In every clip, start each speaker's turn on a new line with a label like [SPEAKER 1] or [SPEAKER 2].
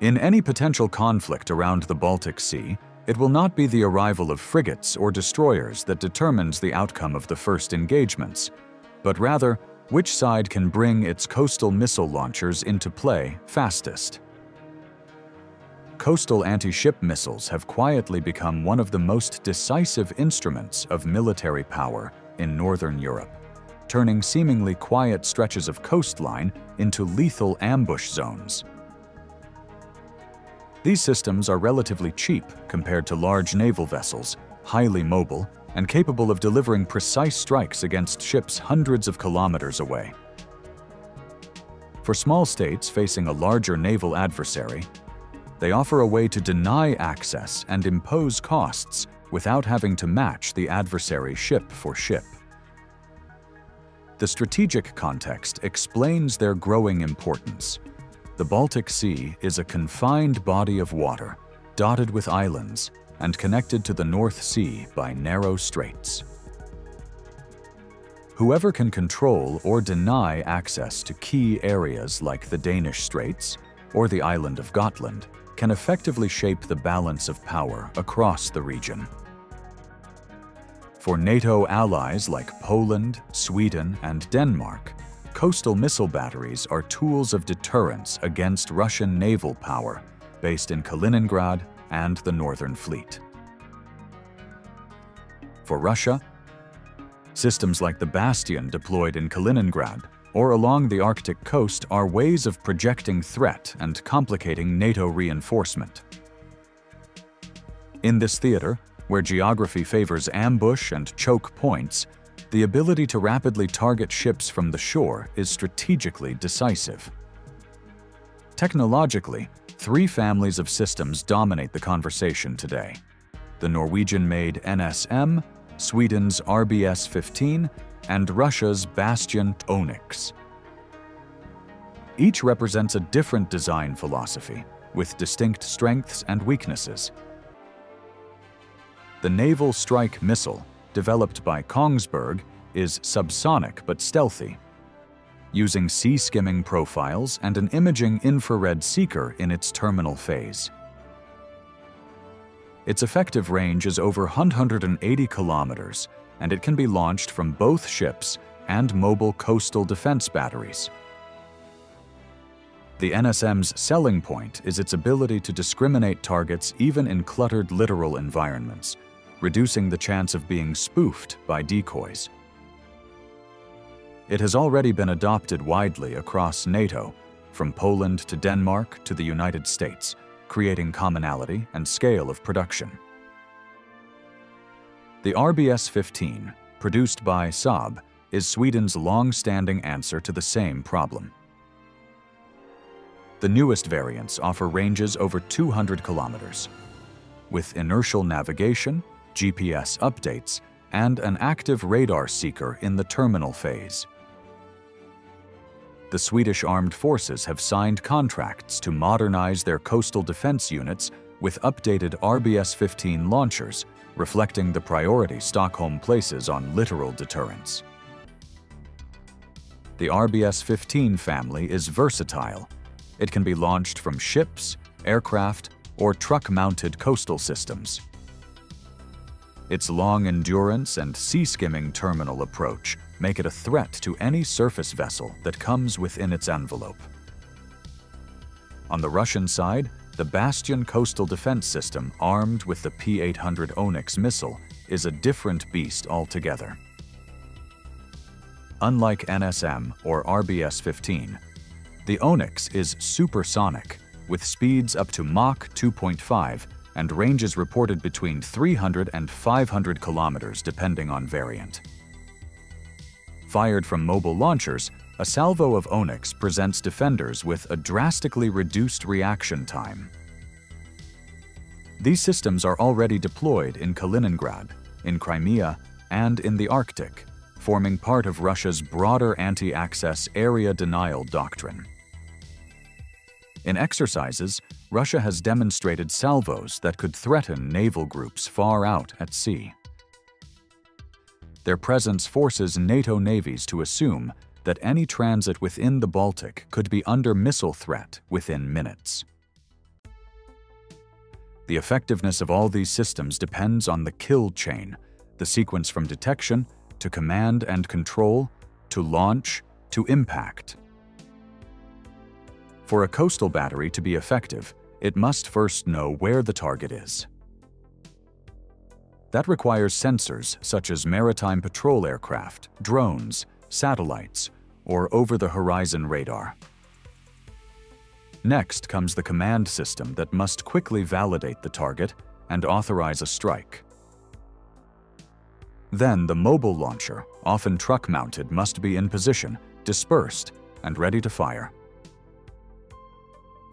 [SPEAKER 1] In any potential conflict around the Baltic Sea, it will not be the arrival of frigates or destroyers that determines the outcome of the first engagements, but rather which side can bring its coastal missile launchers into play fastest. Coastal anti-ship missiles have quietly become one of the most decisive instruments of military power in Northern Europe, turning seemingly quiet stretches of coastline into lethal ambush zones. These systems are relatively cheap compared to large naval vessels, highly mobile, and capable of delivering precise strikes against ships hundreds of kilometers away. For small states facing a larger naval adversary, they offer a way to deny access and impose costs without having to match the adversary ship for ship. The strategic context explains their growing importance. The Baltic Sea is a confined body of water, dotted with islands, and connected to the North Sea by narrow straits. Whoever can control or deny access to key areas like the Danish Straits or the island of Gotland can effectively shape the balance of power across the region. For NATO allies like Poland, Sweden, and Denmark, coastal missile batteries are tools of deterrence against Russian naval power based in Kaliningrad and the Northern Fleet. For Russia, systems like the Bastion deployed in Kaliningrad or along the Arctic coast are ways of projecting threat and complicating NATO reinforcement. In this theater, where geography favors ambush and choke points, the ability to rapidly target ships from the shore is strategically decisive. Technologically, three families of systems dominate the conversation today. The Norwegian-made NSM, Sweden's RBS-15, and Russia's Bastion Onyx. Each represents a different design philosophy, with distinct strengths and weaknesses. The Naval Strike Missile, developed by Kongsberg, is subsonic but stealthy, using sea-skimming profiles and an imaging infrared seeker in its terminal phase. Its effective range is over 180 kilometers, and it can be launched from both ships and mobile coastal defense batteries. The NSM's selling point is its ability to discriminate targets even in cluttered littoral environments, reducing the chance of being spoofed by decoys. It has already been adopted widely across NATO, from Poland to Denmark to the United States, creating commonality and scale of production. The RBS-15, produced by Saab, is Sweden's long-standing answer to the same problem. The newest variants offer ranges over 200 kilometers. With inertial navigation, GPS updates, and an active radar seeker in the terminal phase. The Swedish armed forces have signed contracts to modernize their coastal defense units with updated RBS-15 launchers reflecting the priority Stockholm places on littoral deterrence. The RBS-15 family is versatile. It can be launched from ships, aircraft, or truck-mounted coastal systems. Its long endurance and sea-skimming terminal approach make it a threat to any surface vessel that comes within its envelope. On the Russian side, the Bastion coastal defense system armed with the P-800 Onyx missile is a different beast altogether. Unlike NSM or RBS-15, the Onyx is supersonic, with speeds up to Mach 2.5 and ranges reported between 300 and 500 kilometers depending on variant. Fired from mobile launchers, a salvo of Onyx presents defenders with a drastically reduced reaction time. These systems are already deployed in Kaliningrad, in Crimea, and in the Arctic, forming part of Russia's broader anti-access area denial doctrine. In exercises, Russia has demonstrated salvos that could threaten naval groups far out at sea. Their presence forces NATO navies to assume that any transit within the Baltic could be under missile threat within minutes. The effectiveness of all these systems depends on the kill chain, the sequence from detection to command and control to launch to impact. For a coastal battery to be effective, it must first know where the target is. That requires sensors such as maritime patrol aircraft, drones, satellites, or over-the-horizon radar. Next comes the command system that must quickly validate the target and authorize a strike. Then the mobile launcher, often truck-mounted, must be in position, dispersed, and ready to fire.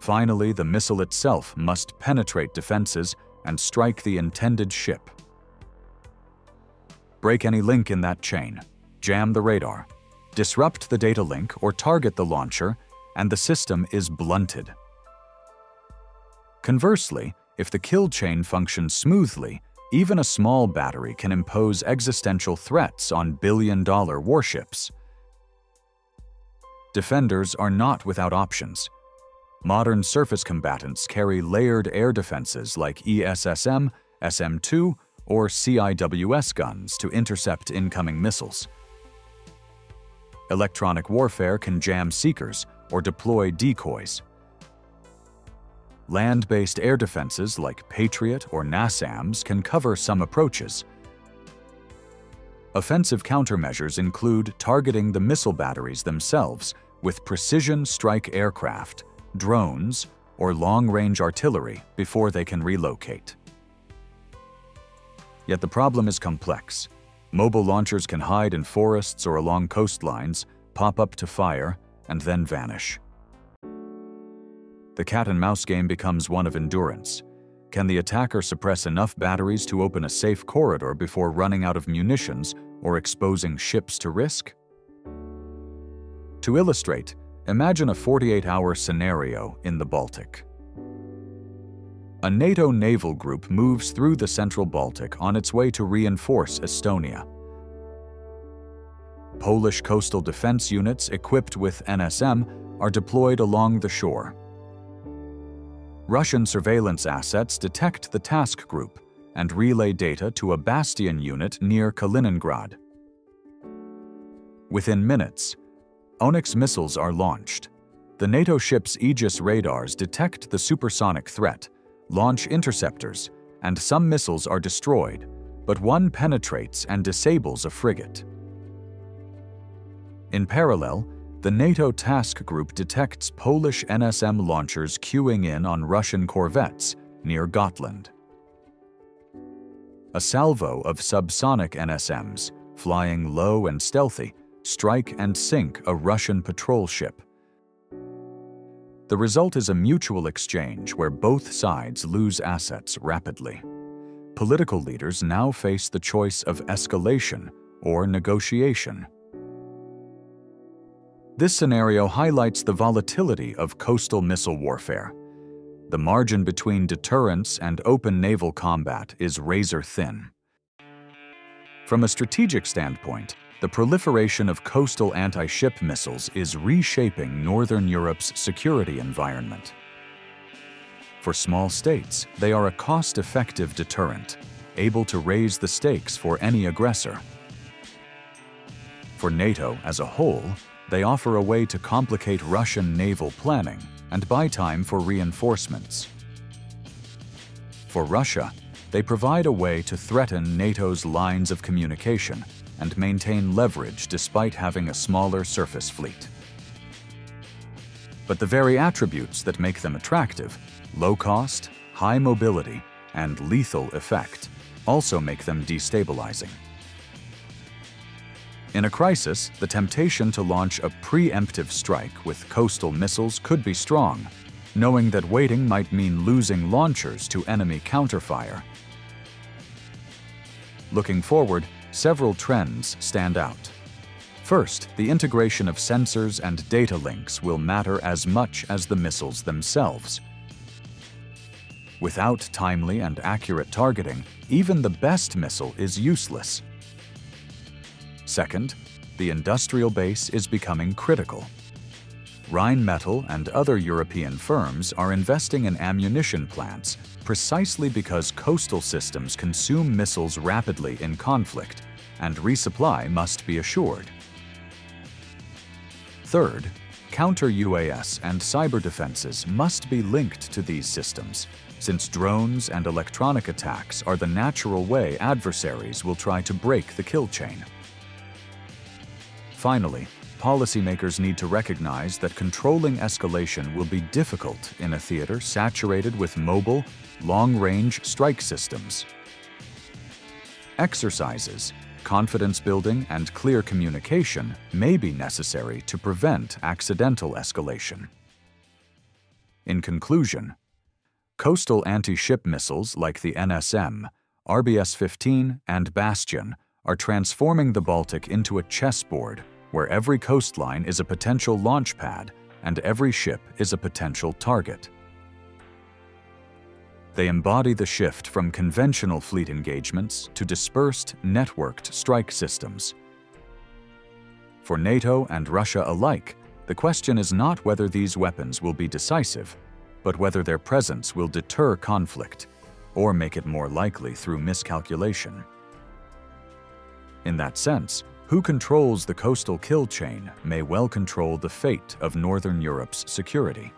[SPEAKER 1] Finally, the missile itself must penetrate defenses and strike the intended ship. Break any link in that chain, jam the radar, disrupt the data link or target the launcher and the system is blunted. Conversely, if the kill chain functions smoothly, even a small battery can impose existential threats on billion-dollar warships. Defenders are not without options. Modern surface combatants carry layered air defenses like ESSM, SM-2, or CIWS guns to intercept incoming missiles. Electronic warfare can jam seekers, or deploy decoys. Land-based air defenses like Patriot or NASAMS can cover some approaches. Offensive countermeasures include targeting the missile batteries themselves with precision strike aircraft, drones, or long-range artillery before they can relocate. Yet the problem is complex. Mobile launchers can hide in forests or along coastlines, pop up to fire, and then vanish. The cat-and-mouse game becomes one of endurance. Can the attacker suppress enough batteries to open a safe corridor before running out of munitions or exposing ships to risk? To illustrate, imagine a 48-hour scenario in the Baltic. A NATO naval group moves through the central Baltic on its way to reinforce Estonia. Polish coastal defense units equipped with NSM are deployed along the shore. Russian surveillance assets detect the task group and relay data to a Bastion unit near Kaliningrad. Within minutes, Onyx missiles are launched. The NATO ship's Aegis radars detect the supersonic threat, launch interceptors, and some missiles are destroyed, but one penetrates and disables a frigate. In parallel, the NATO task group detects Polish NSM launchers cueing in on Russian corvettes near Gotland. A salvo of subsonic NSMs, flying low and stealthy, strike and sink a Russian patrol ship. The result is a mutual exchange where both sides lose assets rapidly. Political leaders now face the choice of escalation or negotiation. This scenario highlights the volatility of coastal missile warfare. The margin between deterrence and open naval combat is razor thin. From a strategic standpoint, the proliferation of coastal anti-ship missiles is reshaping Northern Europe's security environment. For small states, they are a cost-effective deterrent, able to raise the stakes for any aggressor. For NATO as a whole, they offer a way to complicate Russian naval planning and buy time for reinforcements. For Russia, they provide a way to threaten NATO's lines of communication and maintain leverage despite having a smaller surface fleet. But the very attributes that make them attractive, low cost, high mobility, and lethal effect, also make them destabilizing. In a crisis, the temptation to launch a preemptive strike with coastal missiles could be strong, knowing that waiting might mean losing launchers to enemy counterfire. Looking forward, several trends stand out. First, the integration of sensors and data links will matter as much as the missiles themselves. Without timely and accurate targeting, even the best missile is useless. Second, the industrial base is becoming critical. Rheinmetall and other European firms are investing in ammunition plants precisely because coastal systems consume missiles rapidly in conflict, and resupply must be assured. Third, counter-UAS and cyber defenses must be linked to these systems, since drones and electronic attacks are the natural way adversaries will try to break the kill chain. Finally, policymakers need to recognize that controlling escalation will be difficult in a theater saturated with mobile, long-range strike systems. Exercises, confidence building, and clear communication may be necessary to prevent accidental escalation. In conclusion, coastal anti-ship missiles like the NSM, RBS-15, and Bastion are transforming the Baltic into a chessboard where every coastline is a potential launch pad and every ship is a potential target. They embody the shift from conventional fleet engagements to dispersed, networked strike systems. For NATO and Russia alike, the question is not whether these weapons will be decisive, but whether their presence will deter conflict or make it more likely through miscalculation. In that sense, who controls the coastal kill chain may well control the fate of Northern Europe's security.